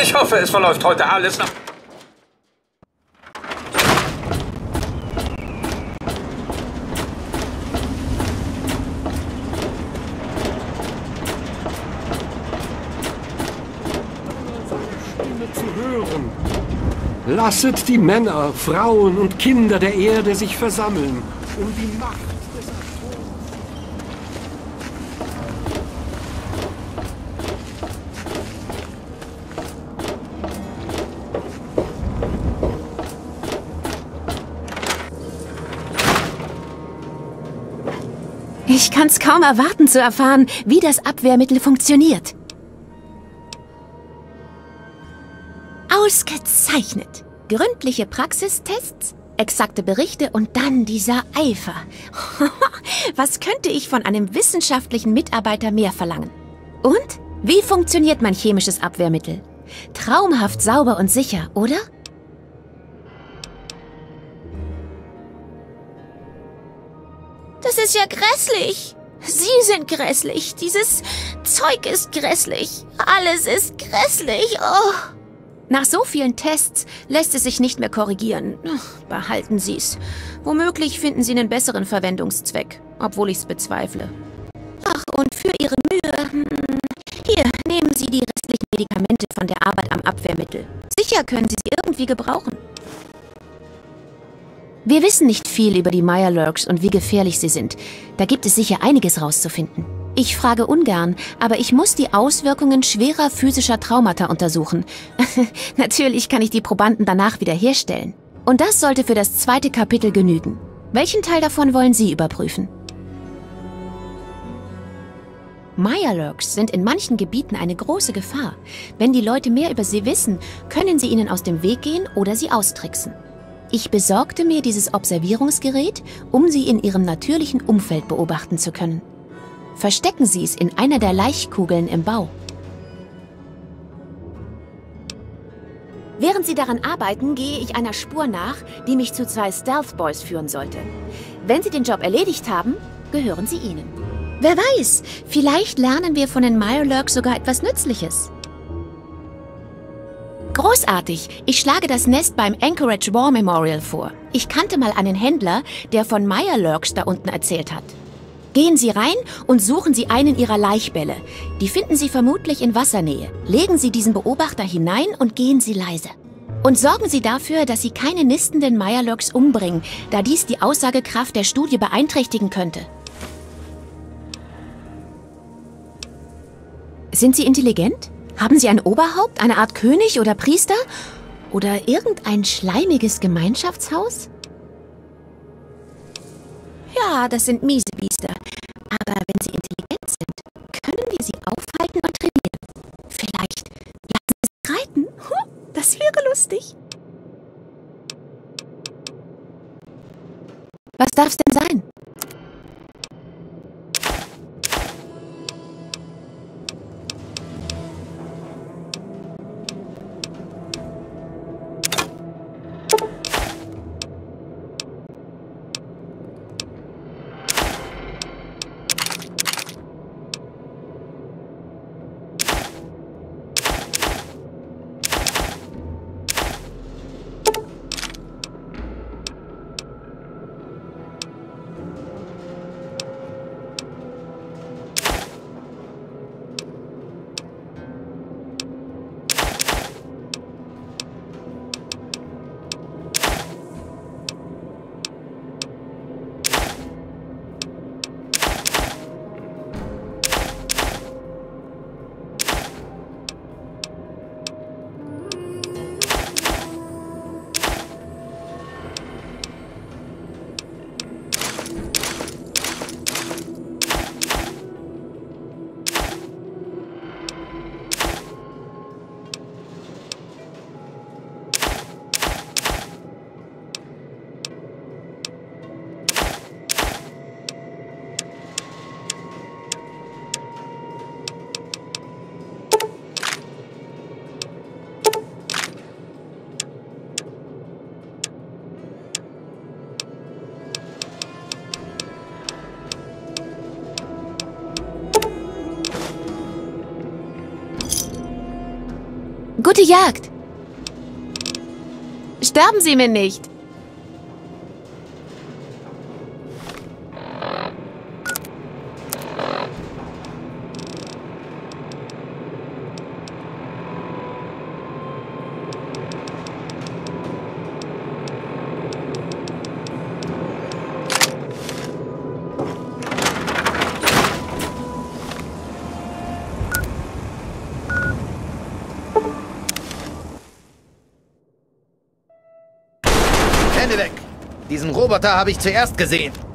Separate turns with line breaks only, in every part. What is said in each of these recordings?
Ich hoffe, es verläuft heute alles nach...
Lasset die Männer, Frauen und Kinder der Erde sich versammeln, um die Macht
Ich kann's kaum erwarten zu erfahren, wie das Abwehrmittel funktioniert. Ausgezeichnet. Gründliche Praxistests, exakte Berichte und dann dieser Eifer. Was könnte ich von einem wissenschaftlichen Mitarbeiter mehr verlangen? Und? Wie funktioniert mein chemisches Abwehrmittel? Traumhaft sauber und sicher, oder? Das ist ja grässlich. Sie sind grässlich. Dieses Zeug ist grässlich. Alles ist grässlich. Oh. Nach so vielen Tests lässt es sich nicht mehr korrigieren. Behalten Sie's. Womöglich finden Sie einen besseren Verwendungszweck, obwohl ich's bezweifle. Ach, und für Ihre Mühe... hm, Hier, nehmen Sie die restlichen Medikamente von der Arbeit am Abwehrmittel. Sicher können Sie sie irgendwie gebrauchen. Wir wissen nicht viel über die Mirelurks und wie gefährlich sie sind. Da gibt es sicher einiges rauszufinden. Ich frage ungern, aber ich muss die Auswirkungen schwerer physischer Traumata untersuchen. Natürlich kann ich die Probanden danach wiederherstellen. Und das sollte für das zweite Kapitel genügen. Welchen Teil davon wollen Sie überprüfen? Mirelurks sind in manchen Gebieten eine große Gefahr. Wenn die Leute mehr über sie wissen, können sie ihnen aus dem Weg gehen oder sie austricksen. Ich besorgte mir dieses Observierungsgerät, um sie in ihrem natürlichen Umfeld beobachten zu können. Verstecken Sie es in einer der Laichkugeln im Bau. Während Sie daran arbeiten, gehe ich einer Spur nach, die mich zu zwei Stealth Boys führen sollte. Wenn Sie den Job erledigt haben, gehören sie Ihnen. Wer weiß, vielleicht lernen wir von den Mirelurks sogar etwas Nützliches. Großartig! Ich schlage das Nest beim Anchorage War Memorial vor. Ich kannte mal einen Händler, der von Mirelurks da unten erzählt hat. Gehen Sie rein und suchen Sie einen Ihrer Laichbälle. Die finden Sie vermutlich in Wassernähe. Legen Sie diesen Beobachter hinein und gehen Sie leise. Und sorgen Sie dafür, dass Sie keine nistenden Mirelurks umbringen, da dies die Aussagekraft der Studie beeinträchtigen könnte. Sind Sie intelligent? Haben Sie ein Oberhaupt, eine Art König oder Priester? Oder irgendein schleimiges Gemeinschaftshaus? Ja, das sind miese Biester. Aber wenn sie intelligent sind, können wir sie aufhalten und trainieren. Vielleicht lassen sie reiten. Huh, Das wäre lustig. Was darf's denn sein? Gute Jagd! Sterben Sie mir nicht!
Roboter habe ich zuerst gesehen.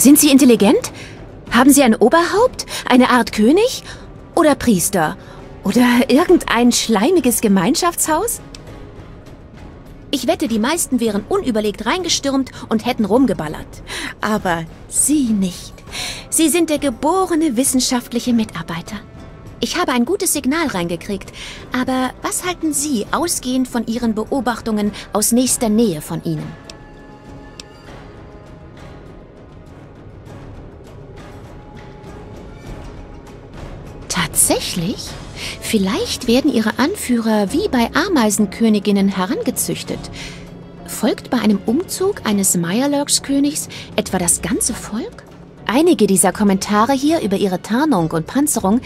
Sind Sie intelligent? Haben Sie ein Oberhaupt? Eine Art König? Oder Priester? Oder irgendein schleimiges Gemeinschaftshaus? Ich wette, die meisten wären unüberlegt reingestürmt und hätten rumgeballert. Aber Sie nicht. Sie sind der geborene wissenschaftliche Mitarbeiter. Ich habe ein gutes Signal reingekriegt. Aber was halten Sie ausgehend von Ihren Beobachtungen aus nächster Nähe von Ihnen? Tatsächlich? Vielleicht werden ihre Anführer wie bei Ameisenköniginnen herangezüchtet. Folgt bei einem Umzug eines Meyerlurks-Königs etwa das ganze Volk? Einige dieser Kommentare hier über ihre Tarnung und Panzerung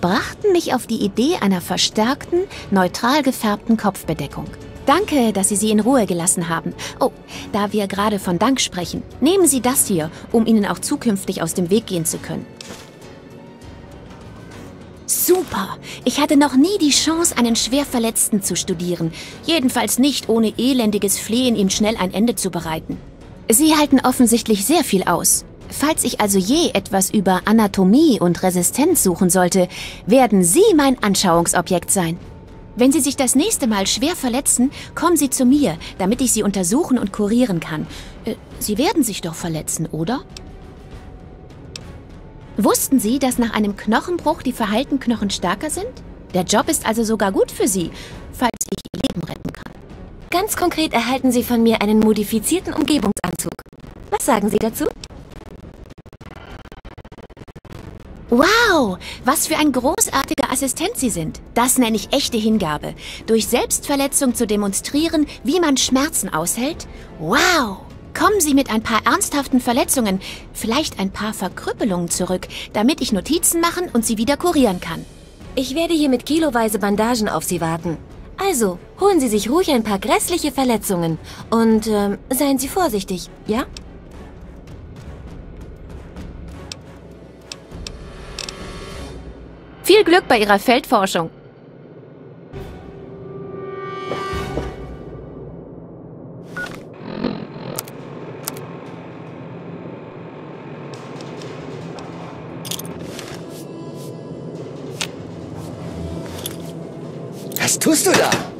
brachten mich auf die Idee einer verstärkten, neutral gefärbten Kopfbedeckung. Danke, dass Sie sie in Ruhe gelassen haben. Oh, da wir gerade von Dank sprechen, nehmen Sie das hier, um Ihnen auch zukünftig aus dem Weg gehen zu können. Super! Ich hatte noch nie die Chance, einen Schwerverletzten zu studieren. Jedenfalls nicht ohne elendiges Flehen, ihm schnell ein Ende zu bereiten. Sie halten offensichtlich sehr viel aus. Falls ich also je etwas über Anatomie und Resistenz suchen sollte, werden Sie mein Anschauungsobjekt sein. Wenn Sie sich das nächste Mal schwer verletzen, kommen Sie zu mir, damit ich Sie untersuchen und kurieren kann. Äh, Sie werden sich doch verletzen, oder? Wussten Sie, dass nach einem Knochenbruch die verheilten Knochen stärker sind? Der Job ist also sogar gut für Sie, falls ich Ihr Leben retten kann.
Ganz konkret erhalten Sie von mir einen modifizierten Umgebungsanzug. Was sagen Sie dazu?
Wow, was für ein großartiger Assistent Sie sind. Das nenne ich echte Hingabe. Durch Selbstverletzung zu demonstrieren, wie man Schmerzen aushält? Wow! Kommen Sie mit ein paar ernsthaften Verletzungen, vielleicht ein paar Verkrüppelungen zurück, damit ich Notizen machen und Sie wieder kurieren kann.
Ich werde hier mit kiloweise Bandagen auf Sie warten. Also, holen Sie sich ruhig ein paar grässliche Verletzungen. Und ähm, seien Sie vorsichtig, ja?
Viel Glück bei Ihrer Feldforschung.
Was tust du da?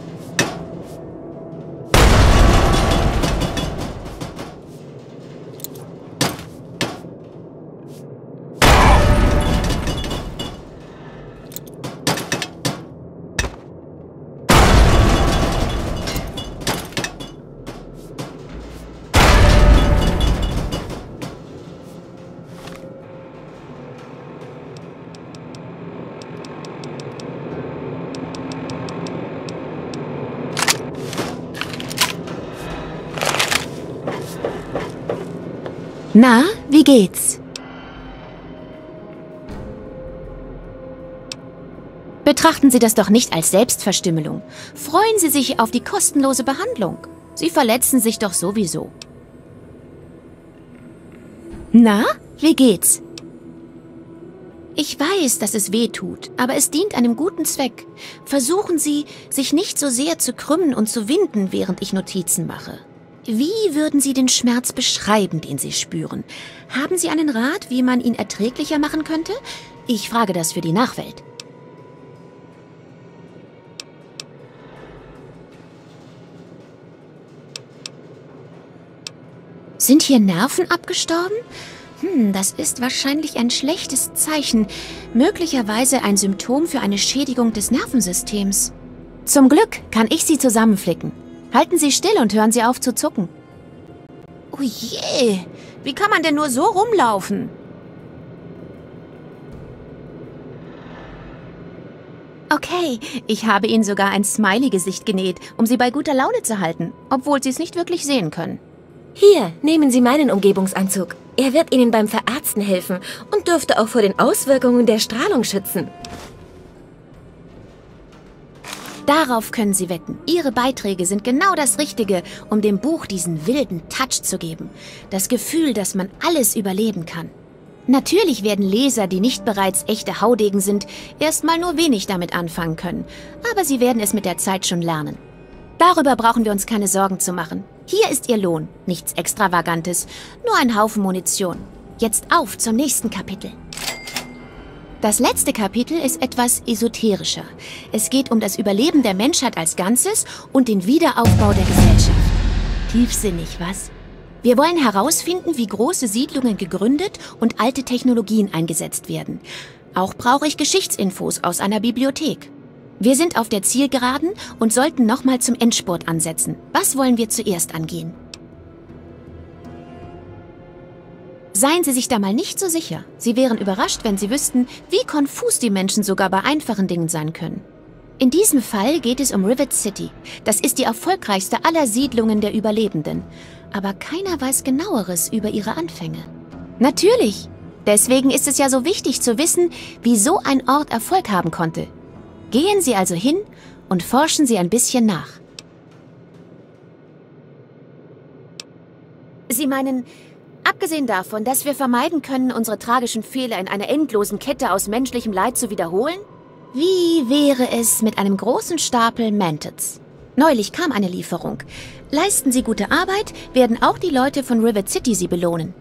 Na, wie geht's? Betrachten Sie das doch nicht als Selbstverstümmelung. Freuen Sie sich auf die kostenlose Behandlung. Sie verletzen sich doch sowieso. Na, wie geht's? Ich weiß, dass es weh tut, aber es dient einem guten Zweck. Versuchen Sie, sich nicht so sehr zu krümmen und zu winden, während ich Notizen mache. Wie würden Sie den Schmerz beschreiben, den Sie spüren? Haben Sie einen Rat, wie man ihn erträglicher machen könnte? Ich frage das für die Nachwelt. Sind hier Nerven abgestorben? Hm, das ist wahrscheinlich ein schlechtes Zeichen. Möglicherweise ein Symptom für eine Schädigung des Nervensystems. Zum Glück kann ich sie zusammenflicken. Halten Sie still und hören Sie auf zu zucken. Oh je, wie kann man denn nur so rumlaufen? Okay, ich habe Ihnen sogar ein Smiley-Gesicht genäht, um Sie bei guter Laune zu halten, obwohl Sie es nicht wirklich sehen können.
Hier, nehmen Sie meinen Umgebungsanzug. Er wird Ihnen beim Verarzten helfen und dürfte auch vor den Auswirkungen der Strahlung schützen.
Darauf können Sie wetten. Ihre Beiträge sind genau das Richtige, um dem Buch diesen wilden Touch zu geben. Das Gefühl, dass man alles überleben kann. Natürlich werden Leser, die nicht bereits echte Haudegen sind, erstmal nur wenig damit anfangen können. Aber sie werden es mit der Zeit schon lernen. Darüber brauchen wir uns keine Sorgen zu machen. Hier ist Ihr Lohn, nichts Extravagantes, nur ein Haufen Munition. Jetzt auf zum nächsten Kapitel. Das letzte Kapitel ist etwas esoterischer. Es geht um das Überleben der Menschheit als Ganzes und den Wiederaufbau der Gesellschaft. Tiefsinnig, was? Wir wollen herausfinden, wie große Siedlungen gegründet und alte Technologien eingesetzt werden. Auch brauche ich Geschichtsinfos aus einer Bibliothek. Wir sind auf der Zielgeraden und sollten nochmal zum Endspurt ansetzen. Was wollen wir zuerst angehen? Seien Sie sich da mal nicht so sicher. Sie wären überrascht, wenn Sie wüssten, wie konfus die Menschen sogar bei einfachen Dingen sein können. In diesem Fall geht es um Rivet City. Das ist die erfolgreichste aller Siedlungen der Überlebenden. Aber keiner weiß genaueres über ihre Anfänge. Natürlich. Deswegen ist es ja so wichtig zu wissen, wie so ein Ort Erfolg haben konnte. Gehen Sie also hin und forschen Sie ein bisschen nach. Sie meinen, Abgesehen davon, dass wir vermeiden können, unsere tragischen Fehler in einer endlosen Kette aus menschlichem Leid zu wiederholen? Wie wäre es mit einem großen Stapel Manteds? Neulich kam eine Lieferung. Leisten Sie gute Arbeit, werden auch die Leute von Rivet City Sie belohnen.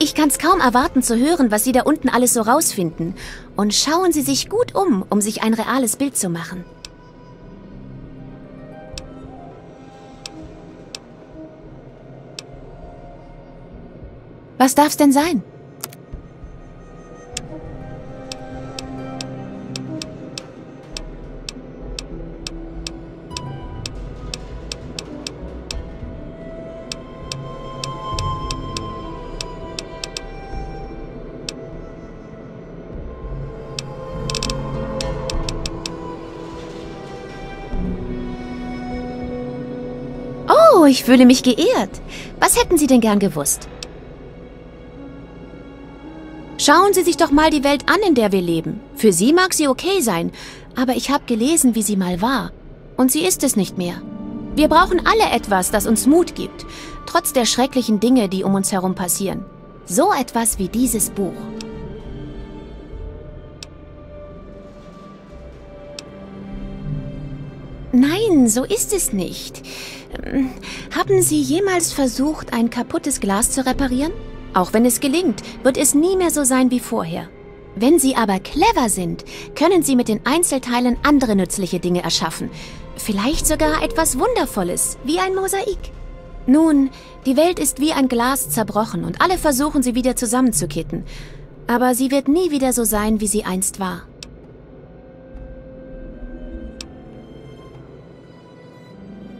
Ich kann's kaum erwarten zu hören, was Sie da unten alles so rausfinden. Und schauen Sie sich gut um, um sich ein reales Bild zu machen. Was darf's denn sein? Oh, ich fühle mich geehrt. Was hätten Sie denn gern gewusst? Schauen Sie sich doch mal die Welt an, in der wir leben. Für Sie mag sie okay sein, aber ich habe gelesen, wie sie mal war. Und sie ist es nicht mehr. Wir brauchen alle etwas, das uns Mut gibt, trotz der schrecklichen Dinge, die um uns herum passieren. So etwas wie dieses Buch. Nein, so ist es nicht. Ähm, Haben Sie jemals versucht, ein kaputtes Glas zu reparieren? Auch wenn es gelingt, wird es nie mehr so sein wie vorher. Wenn Sie aber clever sind, können Sie mit den Einzelteilen andere nützliche Dinge erschaffen. Vielleicht sogar etwas Wundervolles, wie ein Mosaik. Nun, die Welt ist wie ein Glas zerbrochen und alle versuchen sie wieder zusammenzukitten. Aber sie wird nie wieder so sein, wie sie einst war.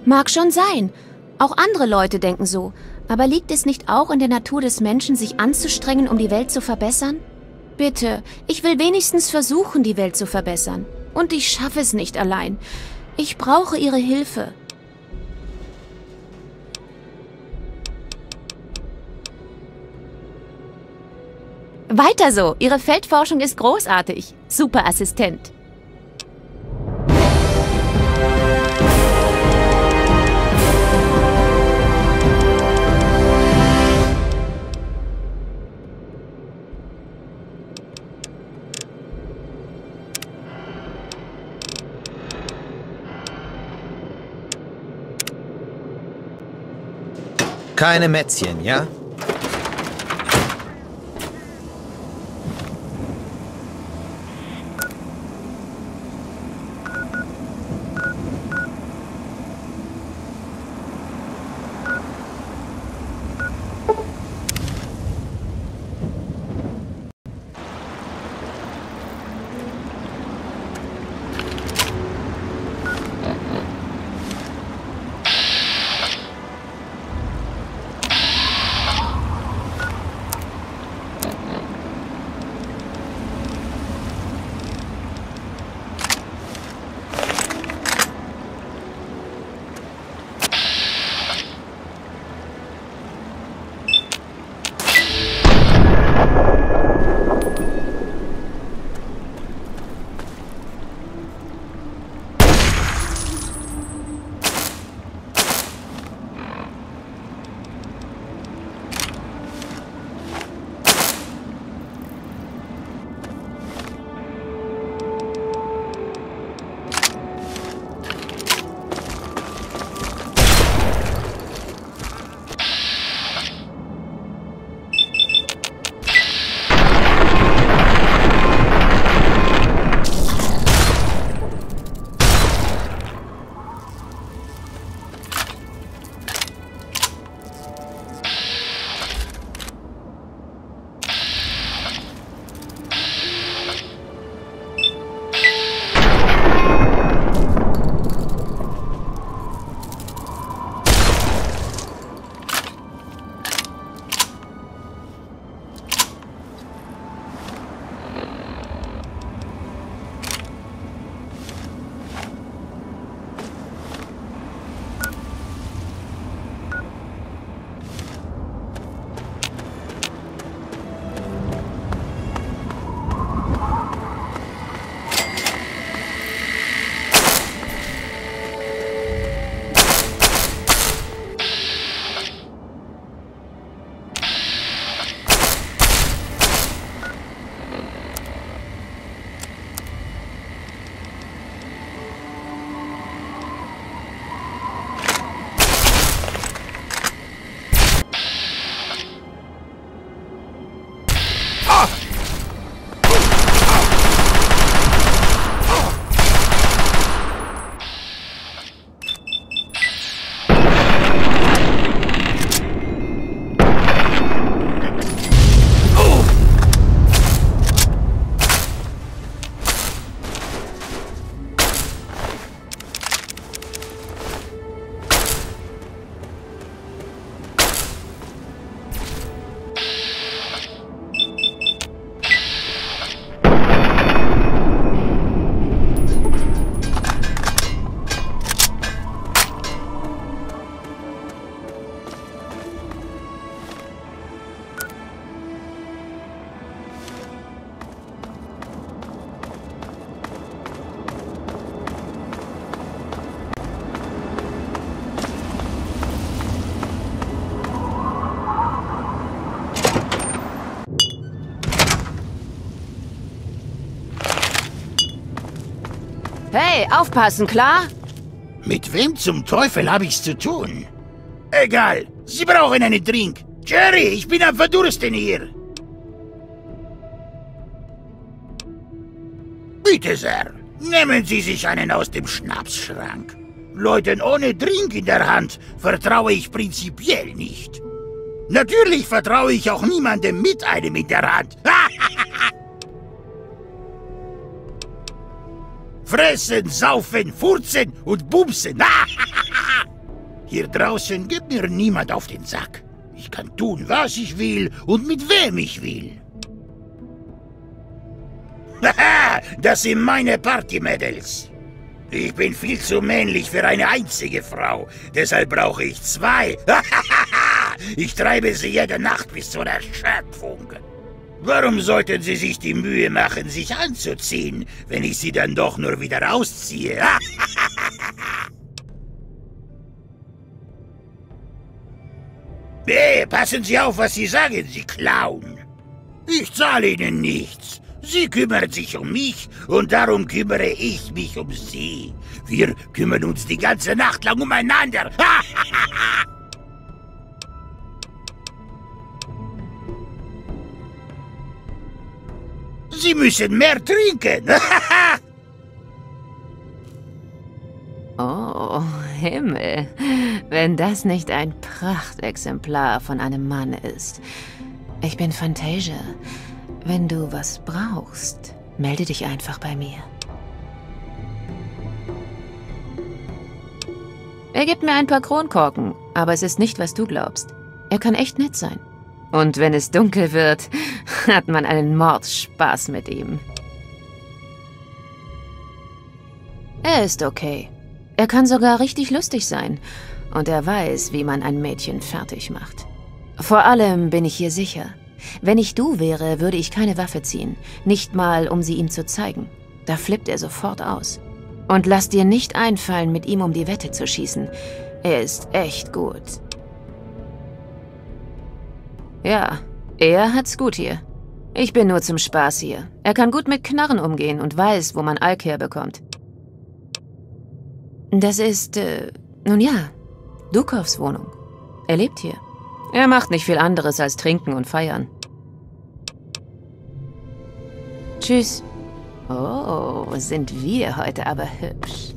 Mag schon sein. Auch andere Leute denken so. Aber liegt es nicht auch in der Natur des Menschen, sich anzustrengen, um die Welt zu verbessern? Bitte, ich will wenigstens versuchen, die Welt zu verbessern. Und ich schaffe es nicht allein. Ich brauche Ihre Hilfe. Weiter so. Ihre Feldforschung ist großartig. Super Assistent.
Keine Mätzchen, ja?
Hey, aufpassen, klar?
Mit wem zum Teufel habe ich's zu tun? Egal, Sie brauchen einen Drink. Jerry, ich bin am Verdursten hier. Bitte sehr, nehmen Sie sich einen aus dem Schnapsschrank. Leuten ohne Drink in der Hand vertraue ich prinzipiell nicht. Natürlich vertraue ich auch niemandem mit einem in der Hand. Fressen, saufen, furzen und bumsen. Hier draußen geht mir niemand auf den Sack. Ich kann tun, was ich will und mit wem ich will. das sind meine Party-Mädels. Ich bin viel zu männlich für eine einzige Frau. Deshalb brauche ich zwei. ich treibe sie jede Nacht bis zur Erschöpfung. Warum sollten Sie sich die Mühe machen, sich anzuziehen, wenn ich Sie dann doch nur wieder ausziehe? hey, passen Sie auf, was Sie sagen, Sie Clown. Ich zahle Ihnen nichts. Sie kümmert sich um mich und darum kümmere ich mich um Sie. Wir kümmern uns die ganze Nacht lang umeinander. Sie müssen mehr trinken.
oh, Himmel. Wenn das nicht ein Prachtexemplar von einem Mann ist. Ich bin Fantasia. Wenn du was brauchst, melde dich einfach bei mir. Er gibt mir ein paar Kronkorken, aber es ist nicht, was du glaubst. Er kann echt nett sein. Und wenn es dunkel wird, hat man einen Mordspaß mit ihm. Er ist okay. Er kann sogar richtig lustig sein. Und er weiß, wie man ein Mädchen fertig macht. Vor allem bin ich hier sicher. Wenn ich du wäre, würde ich keine Waffe ziehen. Nicht mal, um sie ihm zu zeigen. Da flippt er sofort aus. Und lass dir nicht einfallen, mit ihm um die Wette zu schießen. Er ist echt gut. Ja, er hat's gut hier. Ich bin nur zum Spaß hier. Er kann gut mit Knarren umgehen und weiß, wo man Alk herbekommt. Das ist, äh, nun ja, Dukovs Wohnung. Er lebt hier. Er macht nicht viel anderes als trinken und feiern. Tschüss. Oh, sind wir heute aber hübsch.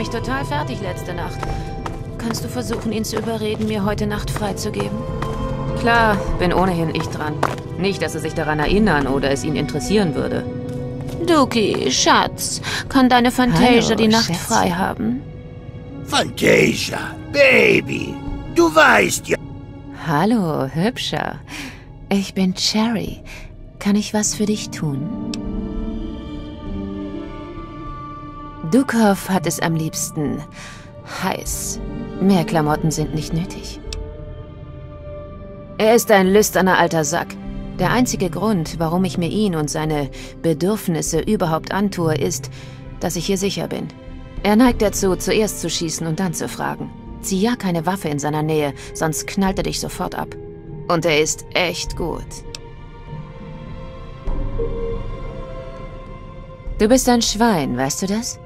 Mich total fertig letzte Nacht. Kannst du versuchen, ihn zu überreden, mir heute Nacht freizugeben? Klar, bin ohnehin ich dran. Nicht, dass er sich daran erinnern oder es ihn interessieren würde. Duki, Schatz, kann deine Fantasia Hallo, die Nacht Schätzchen. frei haben?
Fantasia, Baby, du weißt ja...
Hallo, Hübscher. Ich bin Cherry. Kann ich was für dich tun? Dukov hat es am liebsten heiß. Mehr Klamotten sind nicht nötig. Er ist ein lüsterner alter Sack. Der einzige Grund, warum ich mir ihn und seine Bedürfnisse überhaupt antue, ist, dass ich hier sicher bin. Er neigt dazu, zuerst zu schießen und dann zu fragen. Zieh ja keine Waffe in seiner Nähe, sonst knallt er dich sofort ab. Und er ist echt gut. Du bist ein Schwein, weißt du das?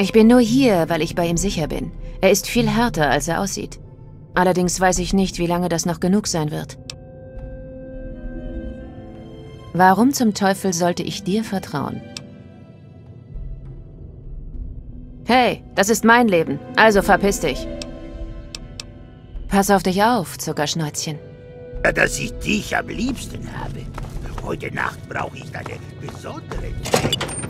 Ich bin nur hier, weil ich bei ihm sicher bin. Er ist viel härter, als er aussieht. Allerdings weiß ich nicht, wie lange das noch genug sein wird. Warum zum Teufel sollte ich dir vertrauen? Hey, das ist mein Leben, also verpiss dich. Pass auf dich auf, Zuckerschnäuzchen.
Dass ich dich am liebsten habe. Heute Nacht brauche ich deine besondere Zeit.